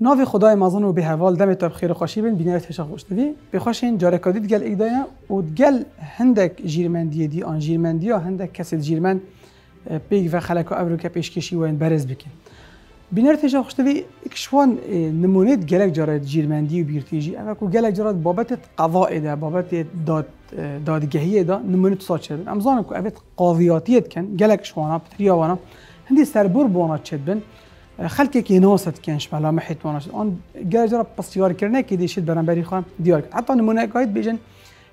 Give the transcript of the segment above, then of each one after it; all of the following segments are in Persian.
ناوی خدای مازن و به حوال دم تا خیر خوشی بین بینایت هشا خوشتوی به خوشین جاره کادید گل ایدایا و گل هندک جیرمندی دی آن جیرمندی ها هندک کسی جیرمند بیگ و خلک و که پیشکشی و این برز بکن. بینایت هشا خوشتوی اکشوان نمونه گلک جاره جیرمندی و بیرتیجی. اما کو گلک جاره بابت قواعد بابت داد دادگهی دا نمونه تو شد امزان کو اوت قاضیاتیت کن گلک شوانا پتریا وانا هندی سربور بونا چد بن بلا محیط وانش آن گرجا پسیار کرنه که دیشید برانبری خواهم دیار بیجن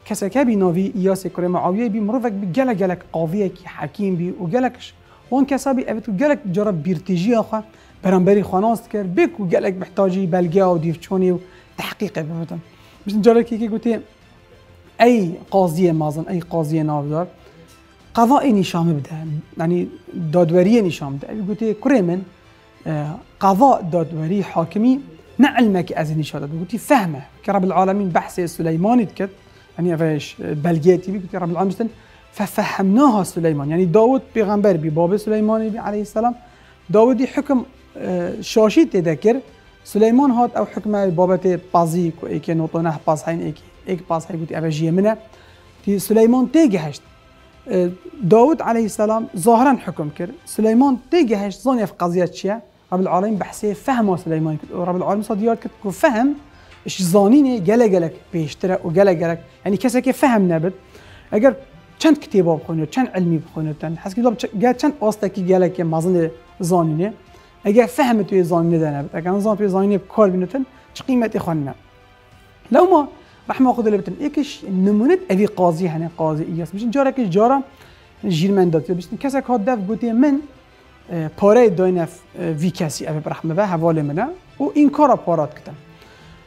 کسی که بی ناوی ایاس کره معاویه بی مروفک بی گلک گلک قاویه کی حکیم بی و گلکش اون کسا بی اوتو گلک جرا بیرتیجی آخوا برانبری خواناست کرد. بکو گلک محتاجی بلگه و دیفچونی و تحقیق ببودن مثل جالا کی که گوتی ای قاضی مازن ای قاضی ناودار قضاء نشامه بده یعنی دادوری نشام بده گوتی کره من قضاء داد وري حاكمي نعلمك علمه که از فهمه كرب العالمين بحث سليمان كت يعني افش بلجيتي بی رب العالمين ففهمناها سليمان يعني داود بيغمبر بی باب عليه السلام. داودی حكم آه، شاشي تذكر سليمان هات أو حكمه بابت بازيك وإيكي نوطونه بازحين إيكي إيك بازحين قلت أبا جيه منه. تي سليمان تيجي آه، داود عليه السلام ظاهرا حكم كر سليمان تي هشت ظن في قضية شيا رب العالمین بحثی فهم سلیمان. کرد رب العالمین صد یاد کرد که فهم اش زانینه گله گلک بیشتره و گله گلک یعنی کسی که فهم نبود اگر چند کتاب بخونید چند علمی بخونید حس که چند آستکی گلک مازن زانینه اگر فهم توی زانینه ده نبود اگر زان توی زانینه کار بینتن چه قیمتی خواهد نبود لو ما رحمه خود لبتن. یکیش نمونه اوی قاضی هنه قاضی ایاس. میشن جارا که جارا جیرمن داد بشین کسی که دف گوتی من پاره داینف وی کسی اوه برحمه به حواله منه و این کار پارات کتن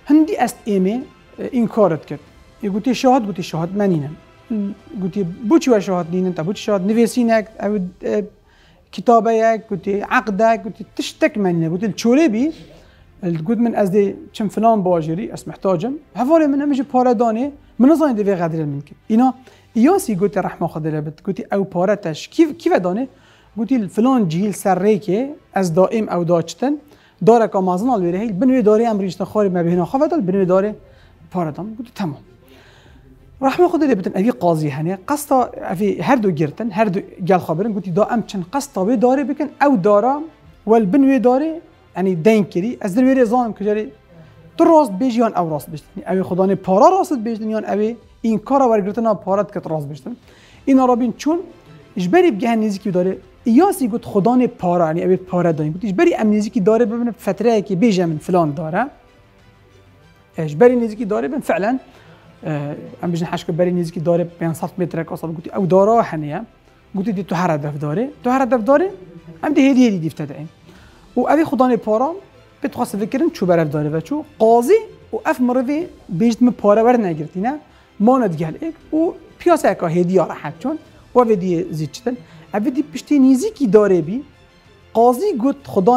هندی است ایمه این کارت کرد گوتی شهاد گوتی شهاد منینم گوتی بوچی و شهاد نینن تا شهاد نویسینک او کتابه یک گوتی عقده گوتی تشتک منینه گوتی بی قلت من از دی چم فلان باجری اس محتاجم حواله من پاره دانه من نزانی دوی قدر من که اینا یاسی گوتی رحمه خدا لبت گوتی او پارتش کیف کیف دانه گوتی فلان جیل سر که از دائم او داشتن داره که مازن آل بیره بنوی داره امریشتن خاری مبهنا خواه دال بنوی داره پاردام گوتی تمام. رحمه خدا بتن اوی قاضی هنه قصتا اوی هر دو گرتن هر دو گل خبرن گوتی دا ام چند قصتا بی داره بکن او دارا ول بنوی داره یعنی دین کری. از در زانم کجاری تو راست بیجی او راست بیشتن اوی خدا نه پارا راست بیشتن یان اوی این کارا ورگرتن پارات کت راست بیشتن این را بین چون اجبری بگه نزدیکی داره یاسی گفت خدا نه پارا یعنی اوید پارا داریم. گفتیش بری امنیزی که داره ببینه فتره که بیجه من فلان داره. ايش بری نزی که داره ببین فعلا ام بجن حشك بری نزی که داره 500 متر قصب گفتی او داره حنیه گفتی دی تو هر هدف داره. تو هر هدف داره ام دی هدیه دی دیفته داریم. و اوی خدا نه پارا بتخواست فکرن چو برف داره و چو قاضی و اف مروی بیجت من پارا ور نگرتی نه؟ ماند گل ایک. و پیاسه اکا هدیه راحت چون و اوی دی پشتی نیزی کی داره بی قاضی گوت خدا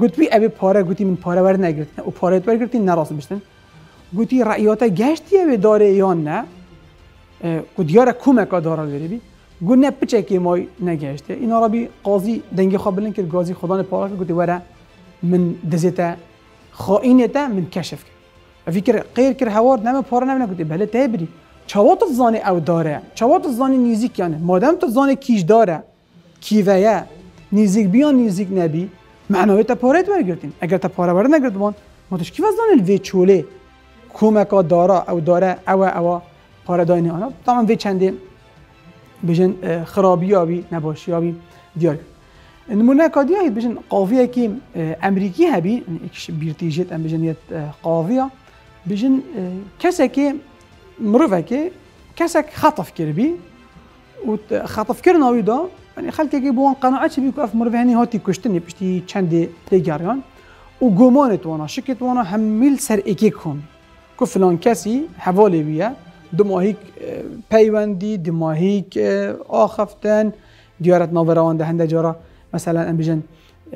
گوت بی اوی پاره گوتی من پاره ور نگرفت او پاره ور گرفتی نراست بشتن گوتی رعیات گشتی اوی داره یا نه گوت یاره کمکا داره بری بی گو نه پچه که ما نگشته اینا را بی قاضی دنگی خواب بلن که قاضی خدا پاره گوتی وره من دزیتا خائنتا من کشف کرد فکر غیر کر هوار نم پاره نم نگوتی بله تبری چوات زانی او داره. چوات زانی نیزیک یعنی. مادام تو زانی کیش داره. کیویه. نیزیک بیان نیزیک نبی. معنوی تا پاره برگردیم اگر تا پاره بر نگردمان ما توش کی وزن الوی چوله؟ کومکا دارا او داره. او او پاره داینه آنها تمام وی چنده بجن خرابی آبی نباشی آبی دیار. نمونه کادی هید بجن قاویه که امریکی هبی. اکش بیرتیجت ام بجن یت بجن کسی که مروفك كاسك خطف كربي وخطف كرنا ويدا يعني خلك بوان قناعات بيكو أف مروفي هني هاتي كشتني بشتي چند تيجاريان و گمانت وأنا شكت وأنا هميل سر ايكي كون كو فلان كسي حوالي بيا دماهيك پیوندی دماهيك آخفتن دیارت ناوروان ده هنده جارا. مثلا ام بجن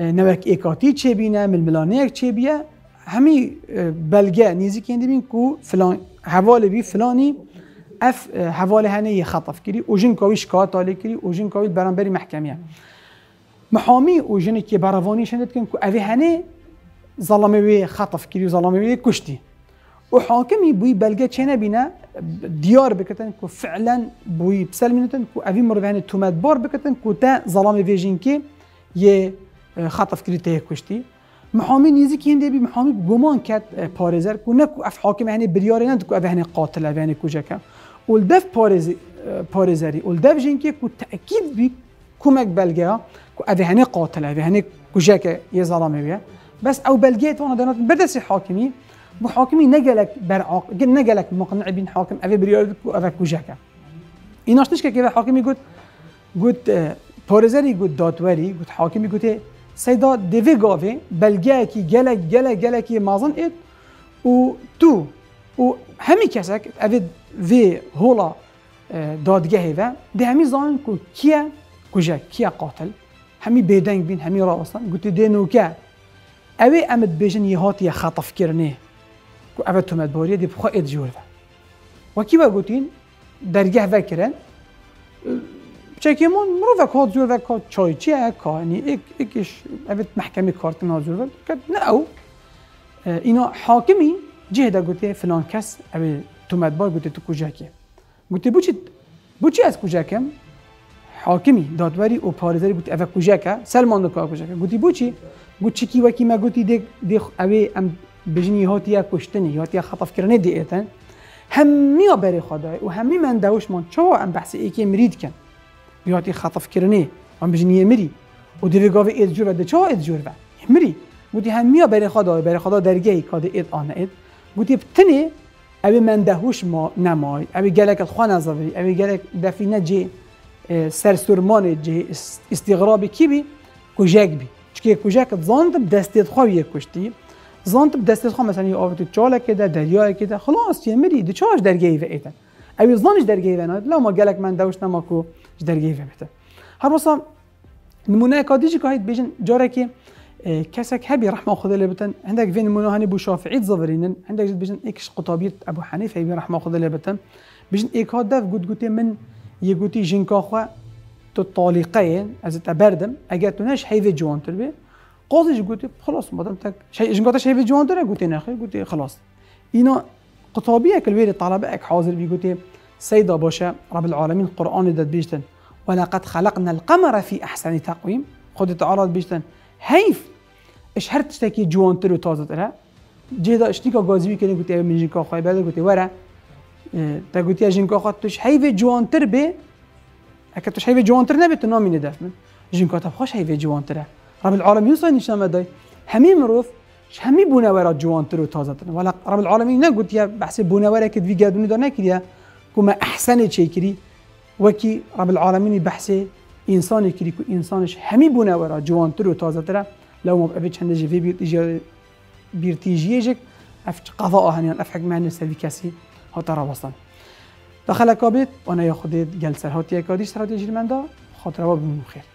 نوک ایکاتی چه بینه ململانه چه بیه همی بلگه نیزی که بین کو فلان حواله بی فلانی اف حواله یه خطف اوجن کاوی شکایت آلی کری اوجن کاوی برانبری محکمیه محامی اوجن که براوانی شنید کن که اوی هنه ظلمه وی خطف و ظلمه وی کشتی. و حاکمی بوی بلگه چه نبینه؟ دیار بکتن که فعلا مینتن که اوی مروفهن تومت بار بکتن که تا ظلمه ویجین که یه خطف کری ته کشتی. محامی نیزی که هنده بی محامی گمان کد پارزر که نه اف حاکم هنه بریاره نه که اوه هنه قاتل اوه هنه کجکم اولدف پارز پارزری. اولدف جین که که تأکید بی کمک که اوه هنه قاتل هنه کجک یه ظلمه بیه بس او بلگه تانا دانات بدرس حاکمی بو حاکمی نگلک برعاق نگلک مقنع بین حاکم اوه بریاره که اوه کجکم ایناش نشکه که حاکمی گفت گفت پارزری گفت دادوری گفت حاکمی گفت دوی گاوه بلگه کی گلک گلک گلکی مازن اید و تو و همی کسک اوی وی هولا دادگاهی و ده همی زان کو کیه کجا کیه قاتل. همی بیدنگ بین همی راستن گوتی ده نوکه اوی أمد بیجن یه هاتی خطف کرنه کو اوی تومت باریه دی بخوا اید جور و کی با گوتین درگه وکرن چکیمون مرو وکات جور وکات چای چیه کانی ایک ایکش اوید محکمی کارت نازور کد نه او اینا حاکمی جه دا گوته فلان کس اوی تومت بار گوته تو کجا که گوته بوچی بوچی از کجا کم حاکمی دادوری و پارزری گوته اوه کجا که سلمان دو که کجا که گوتی بوچی گوتی کی وکی ما گوتی دی دی اوی ام بجنی هاتیا کشتنی هاتیا خطف کردن دی ایتن همی بری خدای و همی من دوش من چه ام بحث ای که مرید کن بیاتی خطف کرنی ام بجنی مری و دی گاو اید جور ده چه اید جور مری گوتی همیا بری خدا بری خدا درگه کاد اید آن اید. گوتی بتنی اوی من دهوش ما نمای اوی گلک الخوان ازوی اوی گلک دفینه جی سرسرمان جی استغراب کی بی؟ کجاک بی. چکه کجاک زاند دستت خواهی کشتی. زاند دستت خواه مثلا یه آوت چاله کده دریا کده خلاص یه مری دی چاش درگه و ایتن اوی زانش درگه و ناید لا ما گلک من دوش نما کو درگه و بیتن هر بسا نمونه کادیجی که هید بیجن جاره که کسك هبي رحمه خدا لبتن عندك فين منو هني بو شافعي زفرين عندك جد بيجن اكش قطابير ابو حنيفه هبي رحمه خدا لبتن بيجن ايك هاد دف قد قوتي من يقوتي جنكا خوا تو طالقين از تبردم اگر تو نش هيفي جوان تربي قاضي قوتي خلاص مادام تك شيء جنكا تش هيفي جوان تربي قوتي نخي قوتي خلاص اینا قطابية كالويري طلبة اك حاضر بيقوتي سيدة باشا رب العالمين قرآن داد بيجتن. ولقد خلقنا القمر في أحسن تقويم. خد تعالى بيجتن. هيف! إش هر تشتكي جوان تر و تازه تره جدا اشتيكا غازوي كده قلت من جنكا خواهي بعد قلت ورا تا قلت جنكا خواهي توش هيفي جوان تر بي؟ اكا توش هيفي جوان تر نبي تنامي ندف من. جنكا تبخوش هيفي جوان تره رب العالمين يوصل نشام داي همي مروف همي بونا ورا جوان تر و تازه تر ولا رب العالمين نه قلت يا بحث ورا كد في قادوني دار نكريا كما احسن شيء كري وكي رب العالمين بحث انسان كري كو انسانش همي بونا ورا جوان تر و تازه تره. لو ما بقى چند بیر تیجیه جک. اف قضاء هنیان اف حکم هنی سوی کسی ها ترا وصلن داخل کابت انا یا خودت گل سر هاتی اکادیش سر هاتی جیرمندا خاطر با بمون خیر